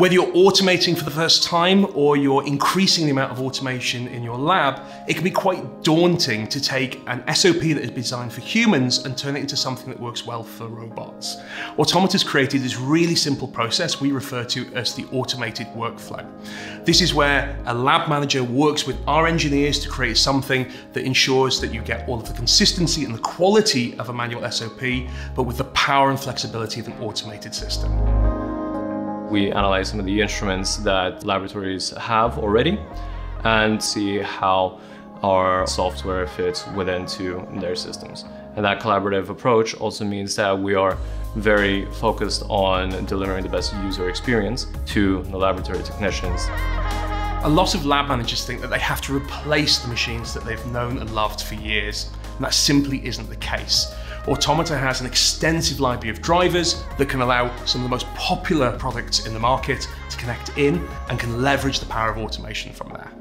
Whether you're automating for the first time or you're increasing the amount of automation in your lab, it can be quite daunting to take an SOP that is designed for humans and turn it into something that works well for robots. Automata's created this really simple process we refer to as the automated workflow. This is where a lab manager works with our engineers to create something that ensures that you get all of the consistency and the quality of a manual SOP, but with the power and flexibility of an automated system. We analyze some of the instruments that laboratories have already and see how our software fits within to their systems. And that collaborative approach also means that we are very focused on delivering the best user experience to the laboratory technicians. A lot of lab managers think that they have to replace the machines that they've known and loved for years, and that simply isn't the case. Automata has an extensive library of drivers that can allow some of the most popular products in the market to connect in and can leverage the power of automation from there.